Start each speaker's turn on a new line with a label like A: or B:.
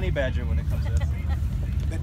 A: honey badger when it comes to.
B: That